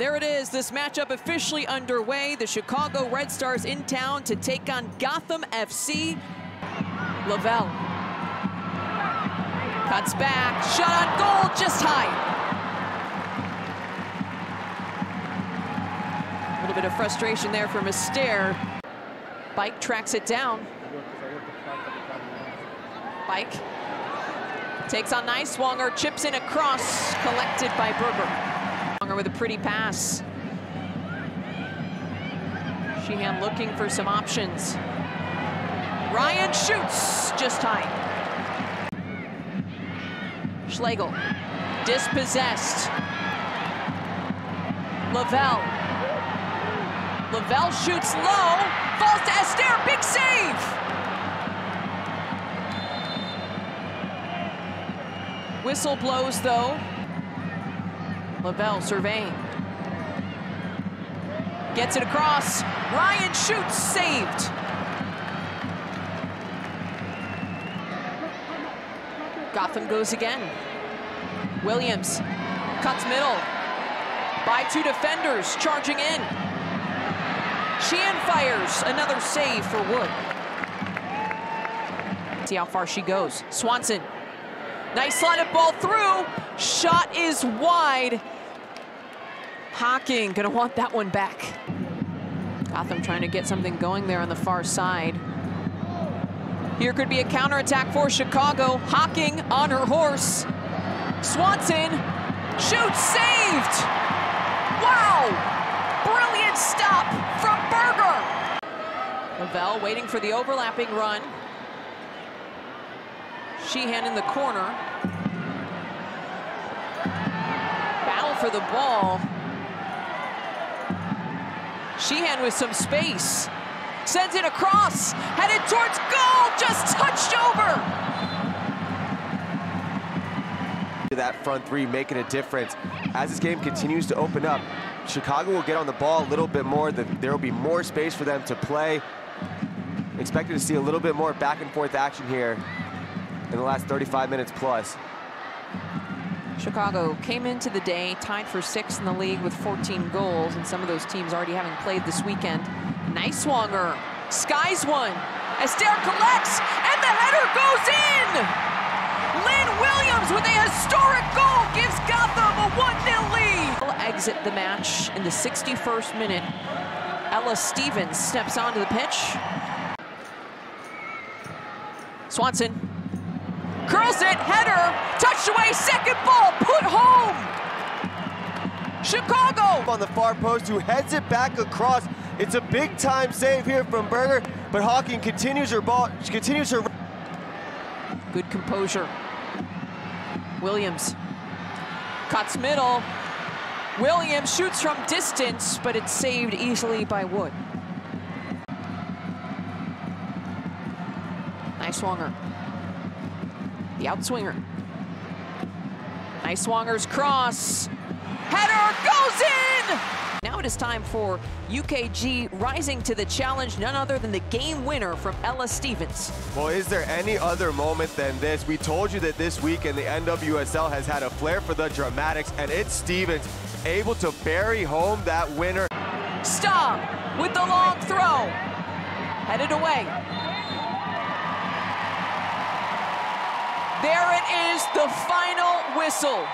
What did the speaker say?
There it is, this matchup officially underway. The Chicago Red Stars in town to take on Gotham FC. Lavelle. Cuts back, shot on goal, just high. A little bit of frustration there from Esther. Bike tracks it down. Bike takes on Nighswonger, chips in a cross, collected by Berger. With a pretty pass. Sheehan looking for some options. Ryan shoots just high. Schlegel dispossessed. Lavelle. Lavelle shoots low, falls to Esther, big save! Whistle blows though. Lavelle surveying. Gets it across. Ryan shoots, saved. Gotham goes again. Williams cuts middle. By two defenders, charging in. Sheehan fires, another save for Wood. See how far she goes. Swanson, nice slotted ball through. Shot is wide. Hocking gonna want that one back. Gotham trying to get something going there on the far side. Here could be a counterattack for Chicago. Hocking on her horse. Swanson shoots, saved. Wow! Brilliant stop from Berger. Lavelle waiting for the overlapping run. Sheehan in the corner. For the ball. Sheehan with some space. Sends it across, headed towards goal, just touched over. That front three making a difference. As this game continues to open up, Chicago will get on the ball a little bit more. There will be more space for them to play. Expected to see a little bit more back and forth action here in the last 35 minutes plus. Chicago came into the day tied for sixth in the league with 14 goals, and some of those teams already having played this weekend. Nice Nighswonger skies one. Esther collects, and the header goes in! Lynn Williams with a historic goal gives Gotham a 1-0 lead. Will exit the match in the 61st minute. Ella Stevens steps onto the pitch. Swanson curls it, header, touched away, second ball, put home. Chicago on the far post who heads it back across. It's a big time save here from Berger, but Hocking continues her ball, she continues her. Good composure. Williams cuts middle. Williams shoots from distance, but it's saved easily by Wood. Nice Nighswonger. The outswinger. Nighswonger's cross. Header goes in! Now it is time for UKG rising to the challenge, none other than the game winner from Ella Stevens. Well, is there any other moment than this? We told you that this week in the NWSL has had a flair for the dramatics, and it's Stevens able to bury home that winner. Stop with the long throw. Headed away. There it is, the final whistle.